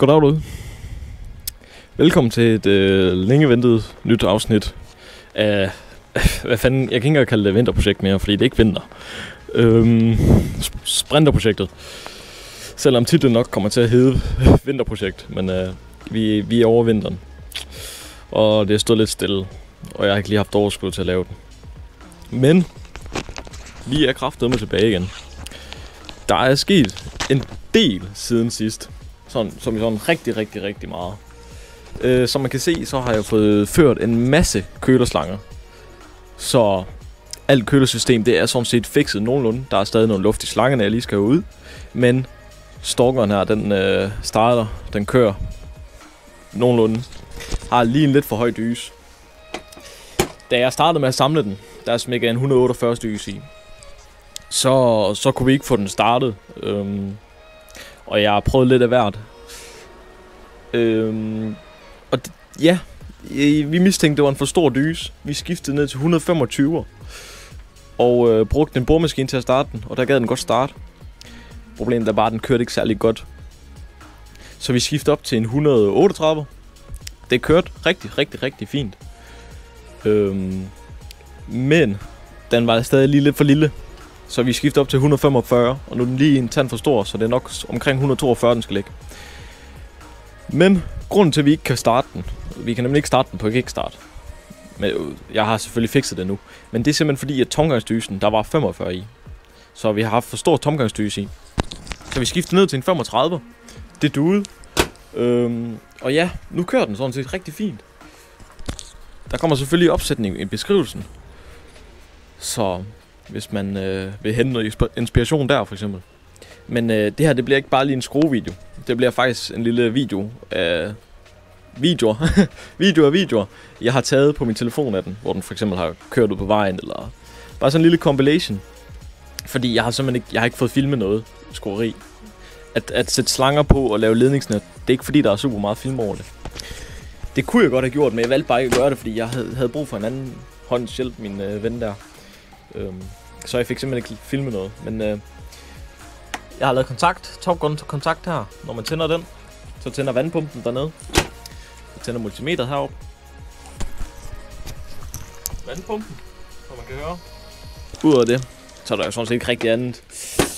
Goddag derude. Velkommen til et øh, længe ventet nyt afsnit af... Hvad fanden? Jeg kan ikke engang kalde det vinterprojekt mere, fordi det er ikke vinter. Øhm, sprinterprojektet. Selvom titlen nok kommer til at hedde vinterprojekt, men øh, vi, vi er over vinteren. Og det er stået lidt stille, og jeg har ikke lige haft overskud til at lave den. Men vi er kraftedeme tilbage igen. Der er sket en del siden sidst. Sådan, som i sådan rigtig, rigtig, rigtig meget. Øh, som man kan se, så har jeg fået ført en masse kølerslanger. Så alt kølersystem, det er sådan set fikset nogenlunde. Der er stadig nogle luft i slangerne, jeg lige skal have ud. Men stalkeren her, den øh, starter, den kører nogenlunde. Har lige en lidt for høj dyse. Da jeg startede med at samle den, der smækker jeg en 148 dyse i. Så, så kunne vi ikke få den startet. Øhm, og jeg har prøvet lidt af hvert. Øhm, og d- ja, vi mistænkte, det var en for stor dyse. Vi skiftede ned til 125. Og øh, brugte en boremaskine til at starte den, og der gav den godt start. Problemet er bare, at den kørte ikke særlig godt. Så vi skiftede op til en 138. Det kørte rigtig, rigtig, rigtig fint. Øhm, men den var stadig lige lidt for lille. Så vi skifter op til 145, og nu er den lige en tand for stor, så det er nok omkring 142, den skal ligge. Men grunden til, at vi ikke kan starte den, vi kan nemlig ikke starte den på kickstart. Men øh, jeg har selvfølgelig fikset det nu. Men det er simpelthen fordi, at tomgangsdysen, der var 45 i. Så vi har haft for stor tomgangsdyse i. Så vi skifter ned til en 35. Det duede. Øhm, og ja, nu kører den sådan set rigtig fint. Der kommer selvfølgelig opsætning i beskrivelsen. Så hvis man øh, vil hente noget inspiration der for eksempel. Men øh, det her, det bliver ikke bare lige en skruevideo. Det bliver faktisk en lille video af videoer. videoer videoer, jeg har taget på min telefon af den, hvor den for eksempel har kørt ud på vejen, eller bare sådan en lille compilation. Fordi jeg har simpelthen ikke, jeg har ikke fået filmet noget skrueri. At, at sætte slanger på og lave ledningsnet, det er ikke fordi, der er super meget film over det. Det kunne jeg godt have gjort, men jeg valgte bare ikke at gøre det, fordi jeg havde, havde brug for en anden hånds hjælp, min øh, ven der. Øhm, så jeg fik simpelthen ikke filmet noget. Men øh, jeg har lavet kontakt, Top Gun kontakt her. Når man tænder den, så tænder vandpumpen dernede. Så tænder multimeteret heroppe. Vandpumpen, som man kan høre. Udover det, så er der jo sådan set ikke rigtig andet.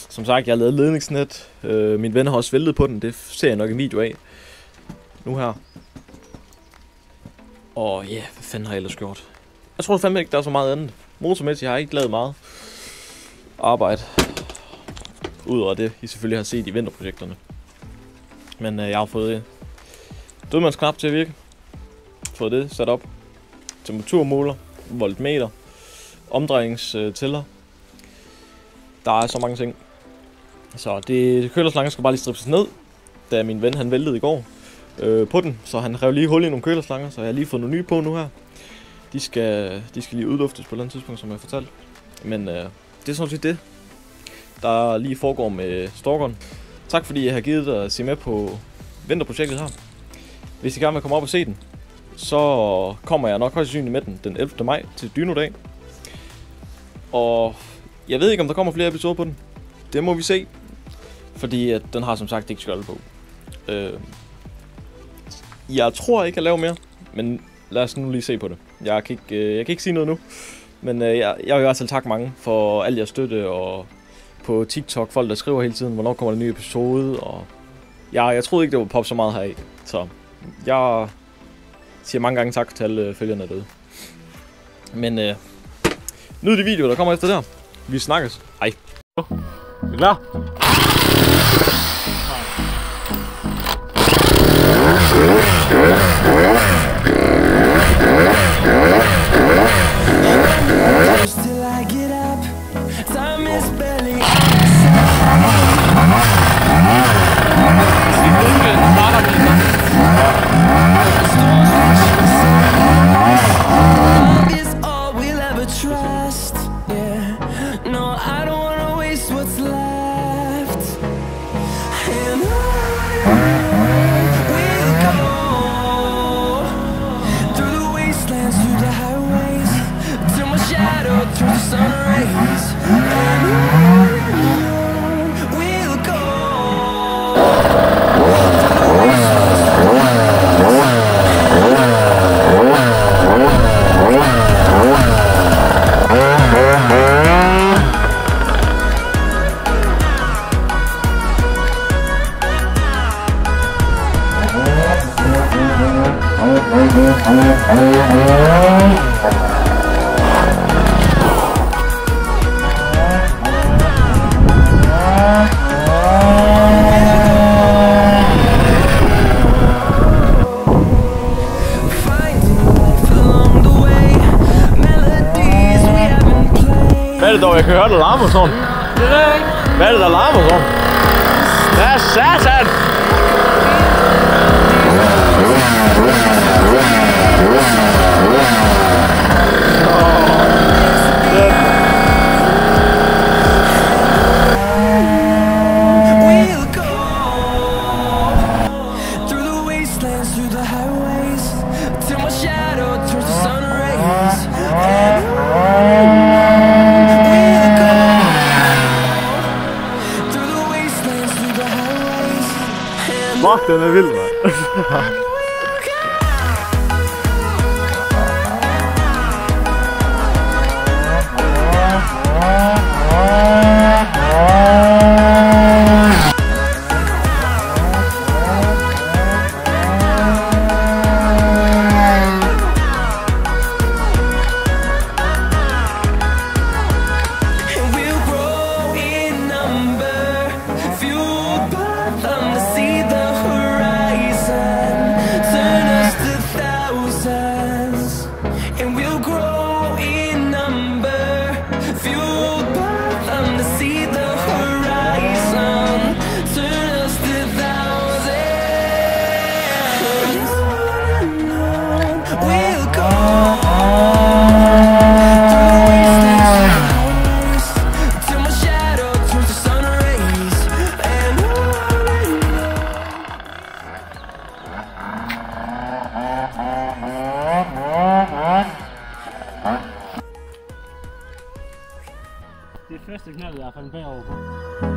Som sagt, jeg har lavet ledningsnet. Øh, min ven har også væltet på den. Det ser jeg nok en video af. Nu her. Og ja, yeah, hvad fanden har jeg ellers gjort? Jeg tror fandme ikke, der er så meget andet. Motormæssigt har jeg ikke lavet meget arbejde. Udover det, I selvfølgelig har set i vinterprojekterne. Men øh, jeg har fået øh, dødmandsknap til at virke. Fået det sat op. Temperaturmåler, voltmeter, omdrejningstæller. Der er så mange ting. Så det kølerslange skal bare lige stripses ned, da min ven han væltede i går øh, på den. Så han rev lige hul i nogle kølerslanger, så jeg har lige fået nogle nye på nu her. De skal, de skal lige udluftes på et eller andet tidspunkt, som jeg fortalte. Men øh, det er sådan set det, der lige foregår med Stalkeren. Tak fordi jeg har givet dig at se med på vinterprojektet her. Hvis I gerne vil komme op og se den, så kommer jeg nok højst sandsynligt med den den 11. maj til Dynodag. Og jeg ved ikke, om der kommer flere episoder på den. Det må vi se. Fordi at den har som sagt ikke skjold på. Øh, jeg tror ikke, jeg laver mere. Men lad os nu lige se på det. Jeg kan ikke, øh, jeg kan ikke sige noget nu. Men øh, jeg, jeg vil i hvert fald takke mange for al jeres støtte. Og på TikTok, folk der skriver hele tiden, hvornår kommer der en ny episode. Og jeg, jeg troede ikke, det var pop så meget heraf. Så jeg siger mange gange tak til alle øh, følgerne derude. Men øh, nyd de videoer, der kommer efter der. Vi snakkes. Hej. Er klar? Hvad er det dog, jeg kan høre, der larmer sådan? Det er det ikke. Hvad er det, der larmer sådan? Nå, den er vild, mand. Det er første knald, jeg har fandt bagover på.